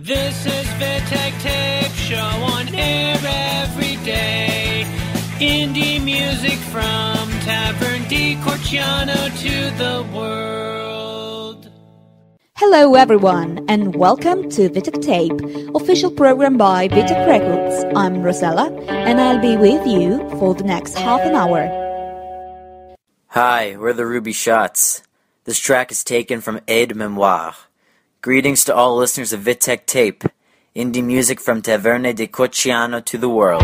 This is Vitek Tape Show on air every day. Indie music from Tavern di Corciano to the world. Hello, everyone, and welcome to Vitek Tape, official program by Vitek Records. I'm Rosella, and I'll be with you for the next half an hour. Hi, we're the Ruby Shots. This track is taken from Aide Memoire. Greetings to all listeners of Vitek Tape, indie music from Taverne di Cocciano to the world.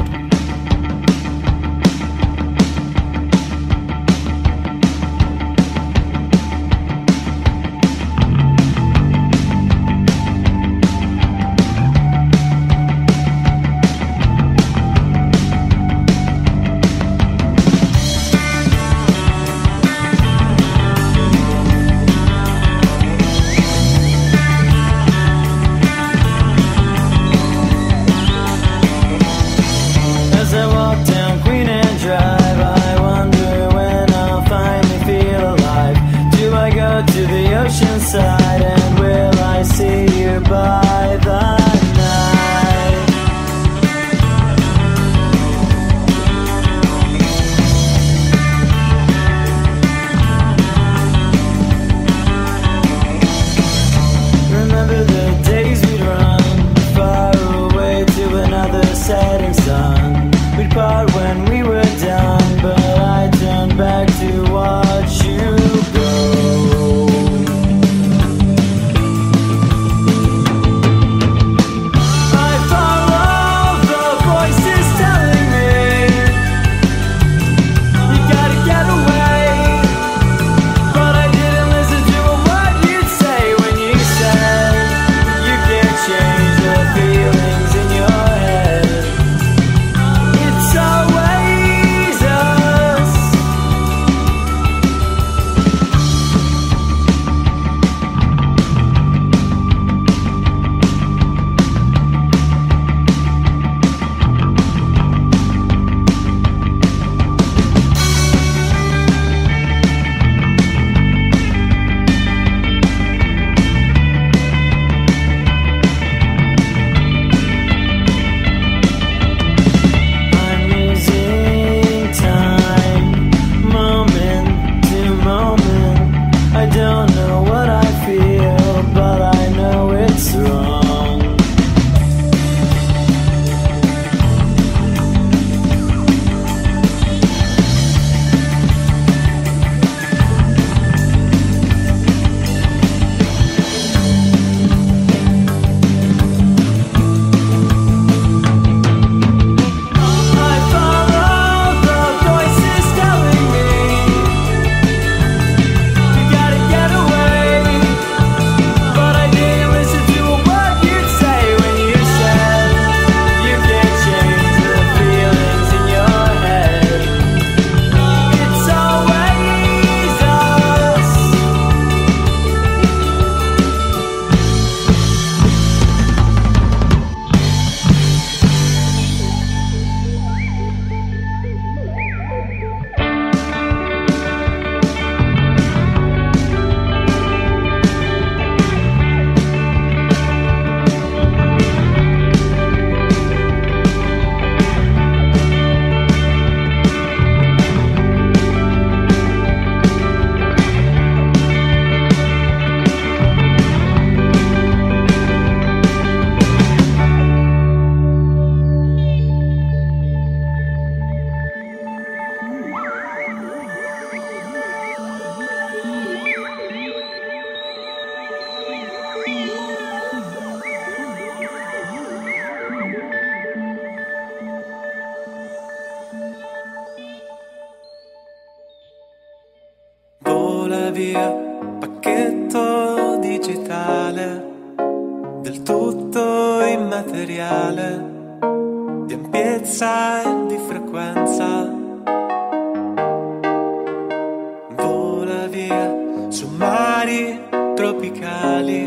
mari tropicali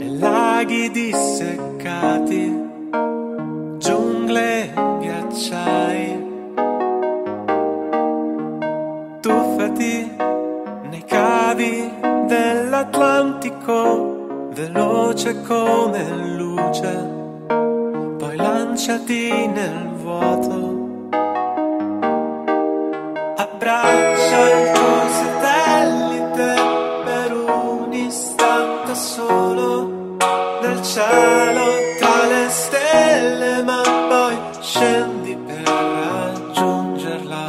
e laghi disseccati, giungle ghiacciai. Tuffati nei cavi dell'Atlantico, veloce come luce, poi lanciati nel vuoto. Abbraccia cielo tra le stelle ma poi scendi per raggiungerla.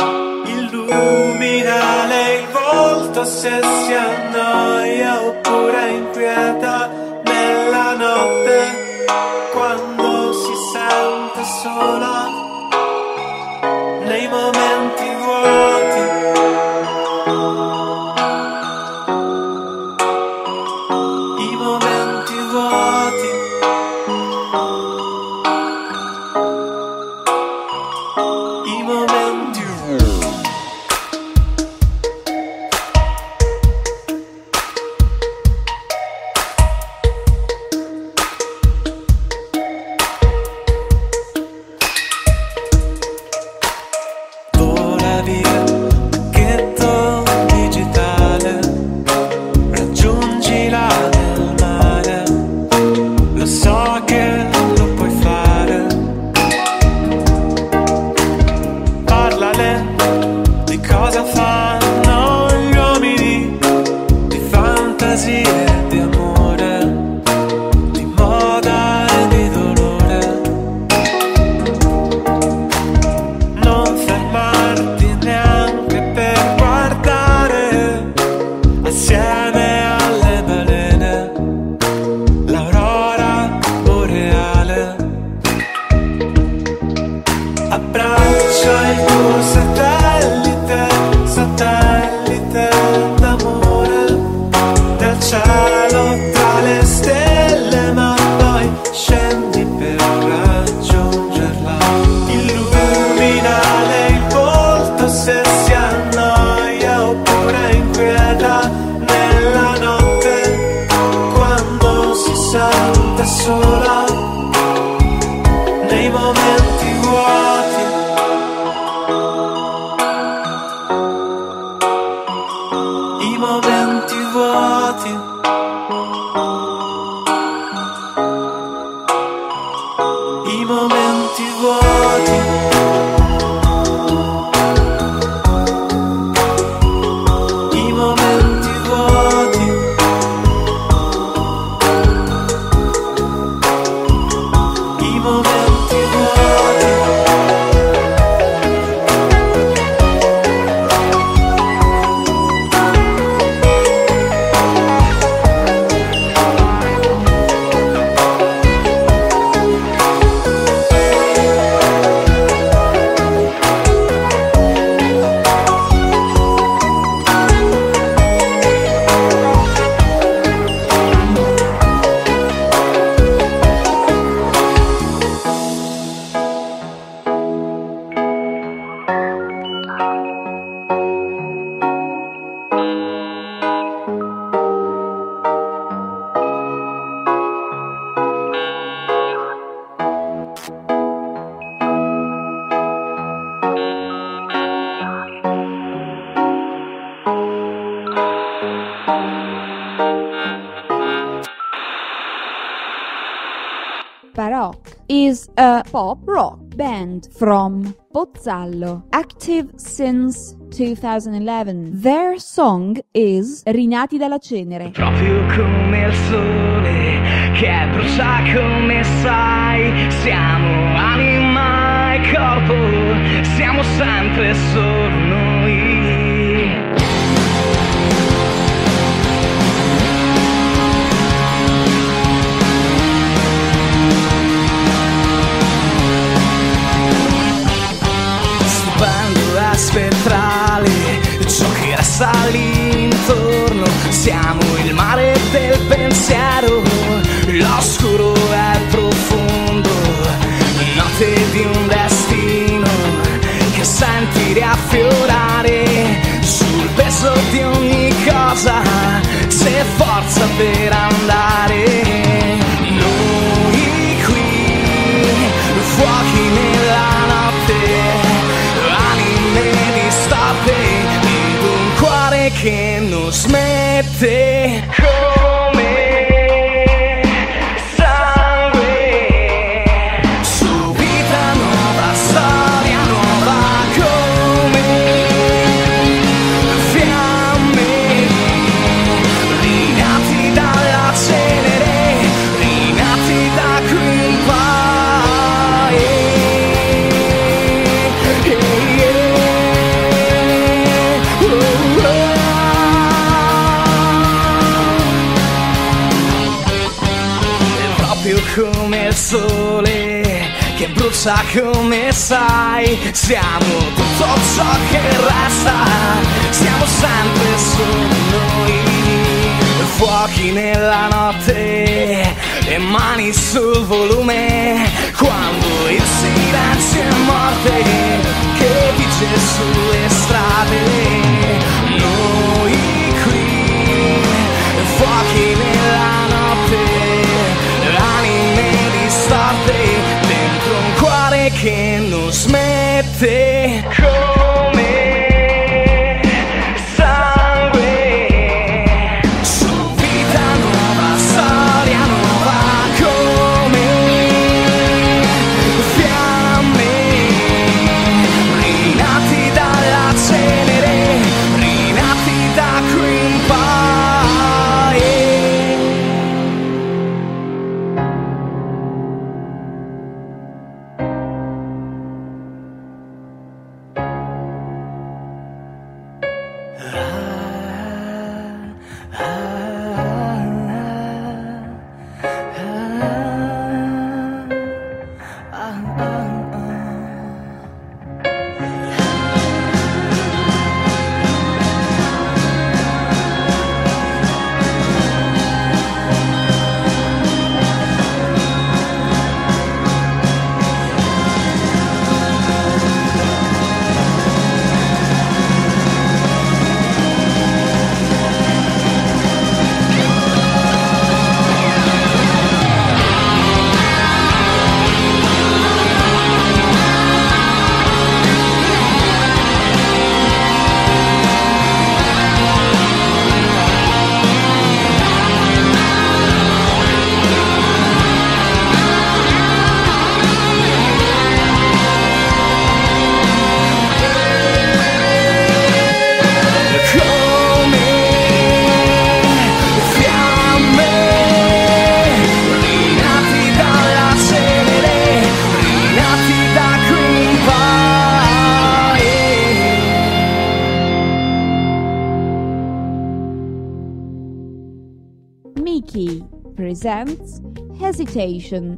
Illumina il volto se si annoia. pop rock band from Pozzallo, active since 2011. Their song is Rinati dalla cenere. Proprio come il sole che brucia come sai, siamo anima e corpo, siamo sempre soli. spettrali ciò che resta lì intorno siamo brucia come sai. Siamo tutto ciò che resta, siamo sempre solo noi. Fuochi nella notte, le mani sul volume, quando il silenzio è morte che dice sulle strade. Noi qui, fuochi nella notte, anime distorte, que nos mete. meditation.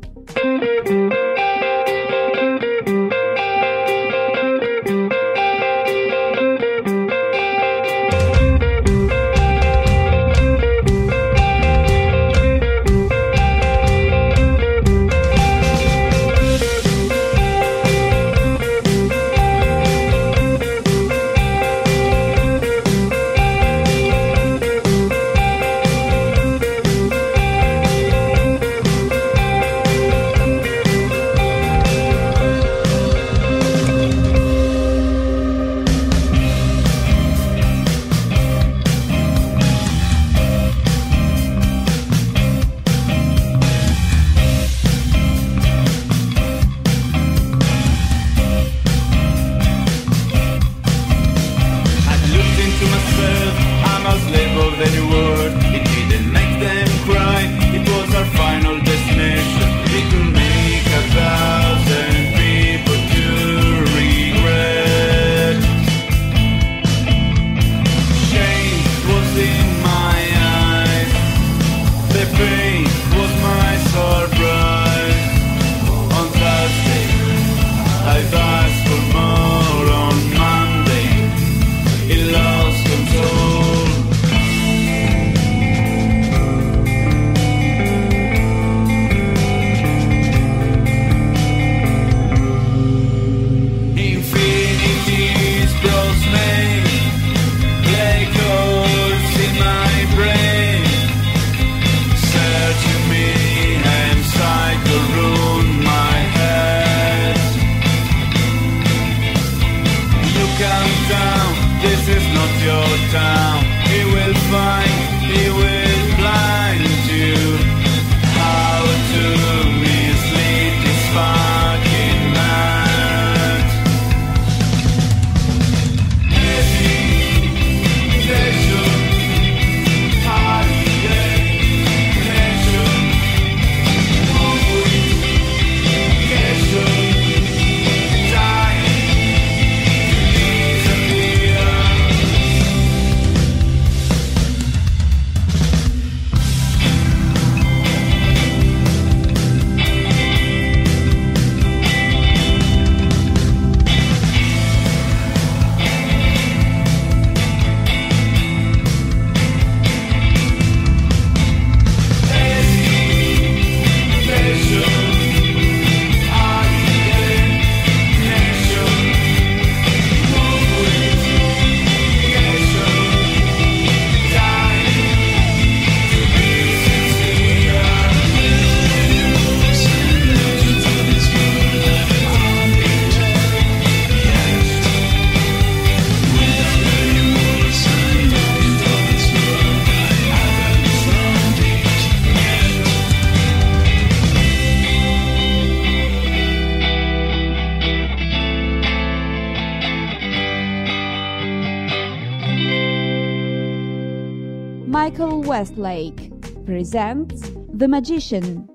Westlake presents The Magician.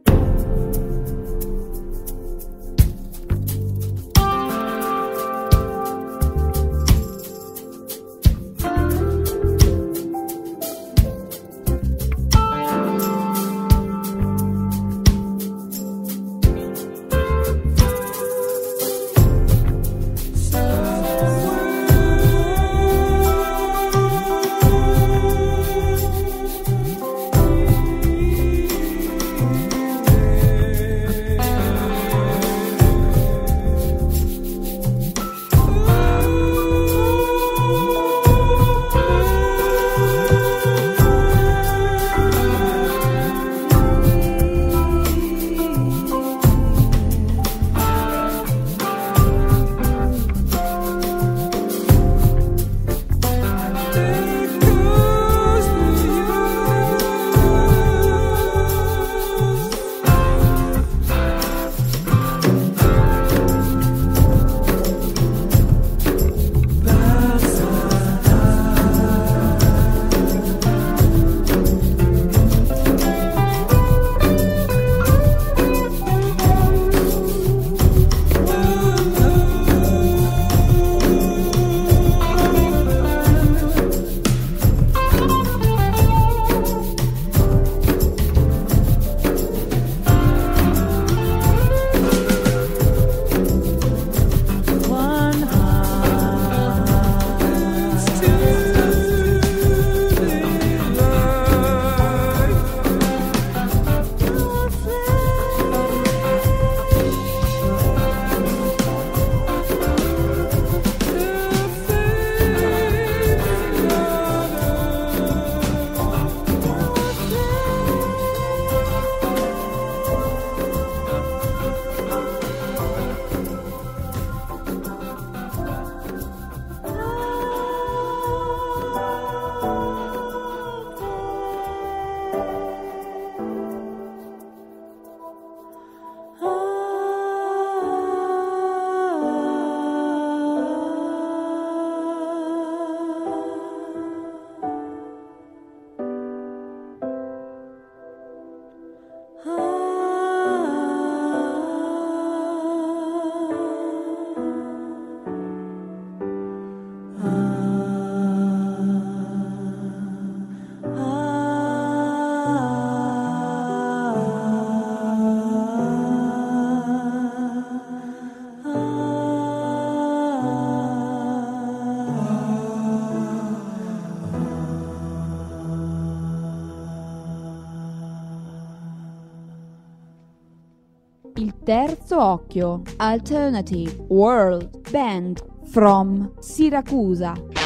Terzo occhio, Alternative World Band from Siracusa.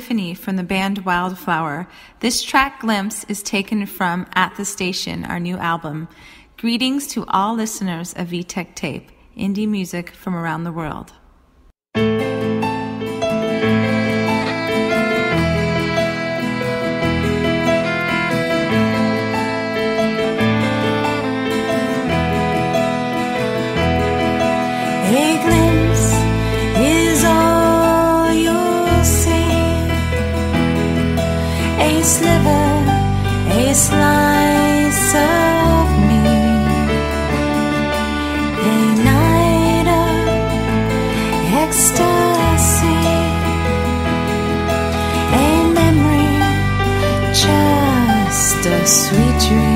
Tiffany from the band Wildflower. This track Glimpse is taken from At the Station, our new album. Greetings to all listeners of VTech Tape, indie music from around the world. A slice of me. A night of ecstasy. A memory, just a sweet dream.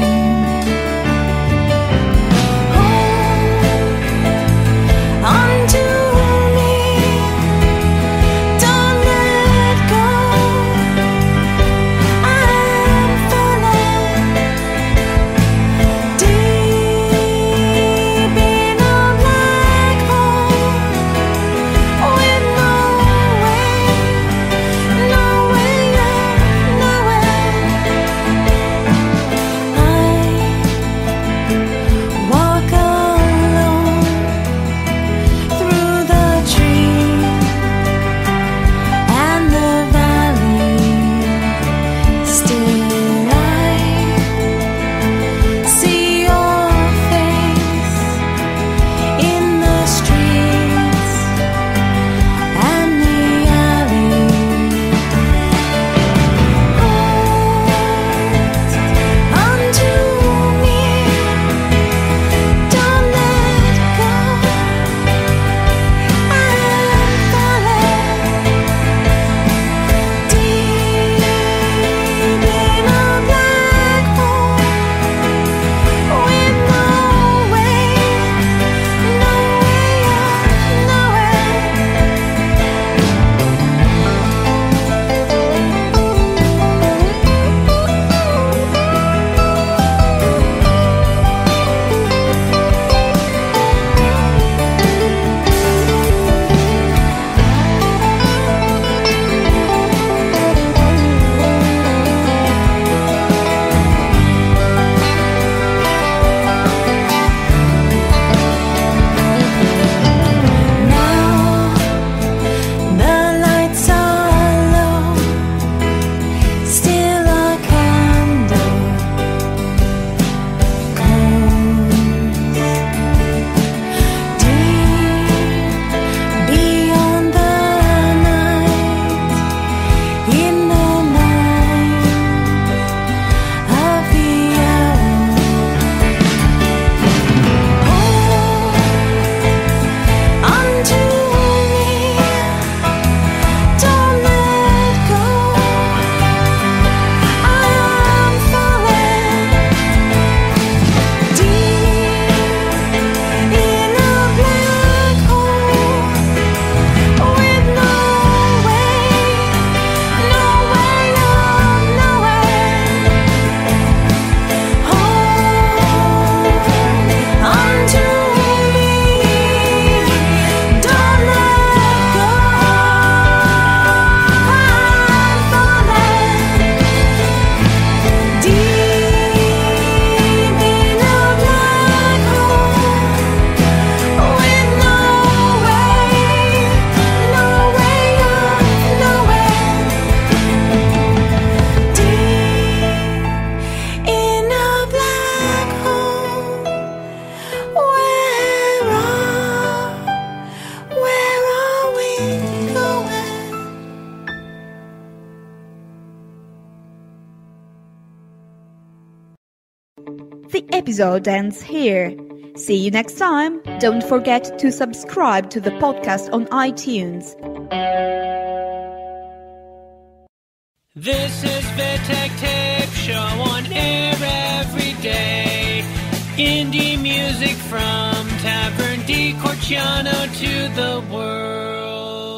Episode ends here. See you next time. Don't forget to subscribe to the podcast on iTunes. This is Vitec Tape Show on air every day. Indie music from Tavern di Corciano to the world.